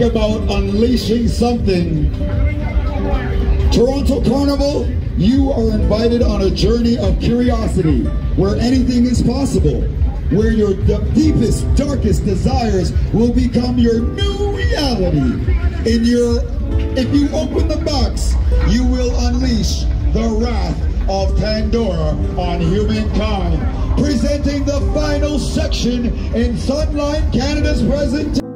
Talk about unleashing something. Toronto Carnival, you are invited on a journey of curiosity where anything is possible. Where your deepest, darkest desires will become your new reality. In your, if you open the box, you will unleash the wrath of Pandora on humankind. Presenting the final section in Sunlime Canada's presentation.